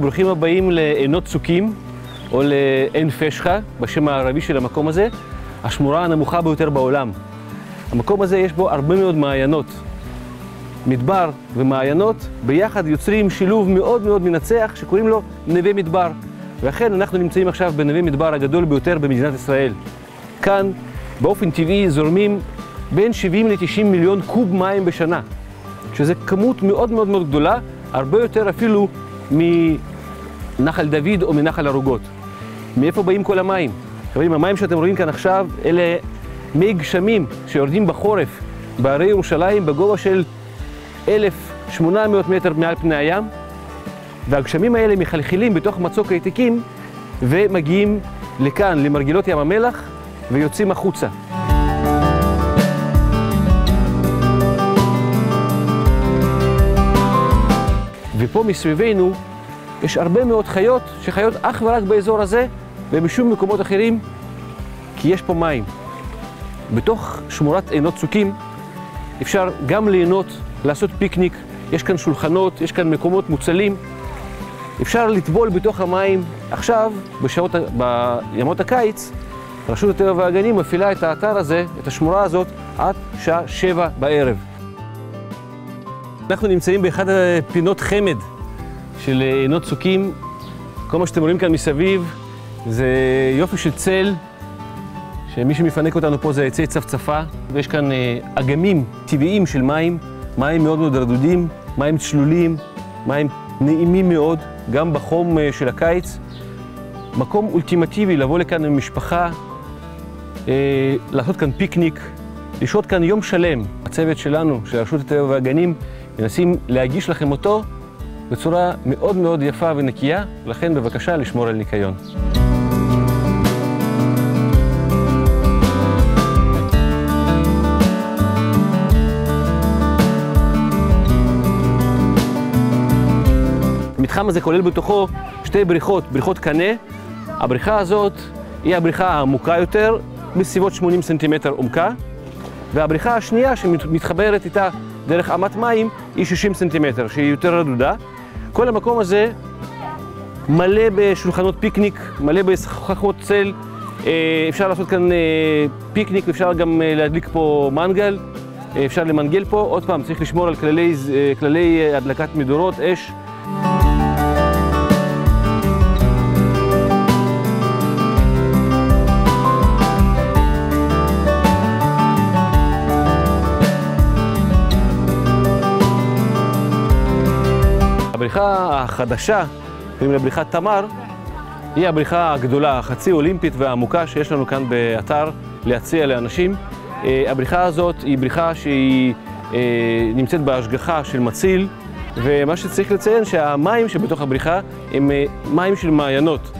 ברוכים הבאים לעינות צוקים, או לעין פשחה, בשם הערבי של המקום הזה, השמורה הנמוכה ביותר בעולם. המקום הזה יש בו הרבה מאוד מעיינות. מדבר ומעיינות ביחד יוצרים שילוב מאוד מאוד מנצח שקוראים לו נווה מדבר. ואכן אנחנו נמצאים עכשיו בנווה מדבר הגדול ביותר במדינת ישראל. כאן באופן טבעי זורמים בין 70 ל-90 מיליון קוב מים בשנה, שזה כמות מאוד מאוד מאוד גדולה, הרבה יותר אפילו מנחל דוד או מנחל ערוגות. מאיפה באים כל המים? חברים, המים שאתם רואים כאן עכשיו, אלה מי גשמים שיורדים בחורף בהרי ירושלים בגובה של 1,800 מטר מעל פני הים, והגשמים האלה מחלחלים בתוך מצוק העתיקים ומגיעים לכאן, למרגילות ים המלח, ויוצאים החוצה. ופה מסביבנו יש הרבה מאוד חיות שחיות אך ורק באזור הזה ובשום מקומות אחרים, כי יש פה מים. בתוך שמורת עינות צוקים אפשר גם ליהנות, לעשות פיקניק, יש כאן שולחנות, יש כאן מקומות מוצלים. אפשר לטבול בתוך המים. עכשיו, בשעות, בימות הקיץ, רשות הטבע והגנים מפעילה את האתר הזה, את השמורה הזאת, עד שעה שבע בערב. אנחנו נמצאים באחד הפינות חמד של עינות צוקים. כל מה שאתם רואים כאן מסביב זה יופי של צל, שמי שמפנק אותנו פה זה עצי צפצפה, ויש כאן אה, אגמים טבעיים של מים, מים מאוד מאוד רדודים, מים צלולים, מים נעימים מאוד, גם בחום אה, של הקיץ. מקום אולטימטיבי לבוא לכאן עם משפחה, אה, לעשות כאן פיקניק, לשהות כאן יום שלם. הצוות שלנו, של רשות הטבע והגנים, מנסים להגיש לכם אותו בצורה מאוד מאוד יפה ונקייה, ולכן בבקשה לשמור על ניקיון. המתחם הזה כולל בתוכו שתי בריכות, בריכות קנה. הבריכה הזאת היא הבריכה העמוקה יותר, בסביבות 80 סנטימטר עומקה, והבריכה השנייה שמתחברת איתה דרך אמת מים היא 60 סנטימטר, שהיא יותר רדודה. כל המקום הזה מלא בשולחנות פיקניק, מלא בסככות צל. אה, אפשר לעשות כאן אה, פיקניק, אפשר גם אה, להדליק פה מנגל, אפשר למנגל פה. עוד פעם, צריך לשמור על כללי, כללי הדלקת מדורות, אש. הבריכה החדשה, קוראים לה בריכת תמר, היא הבריכה הגדולה, החצי אולימפית והעמוקה שיש לנו כאן באתר להציע לאנשים. אה, הבריכה הזאת היא בריכה שהיא אה, נמצאת בהשגחה של מציל, ומה שצריך לציין שהמים שבתוך הבריכה הם אה, מים של מעיינות.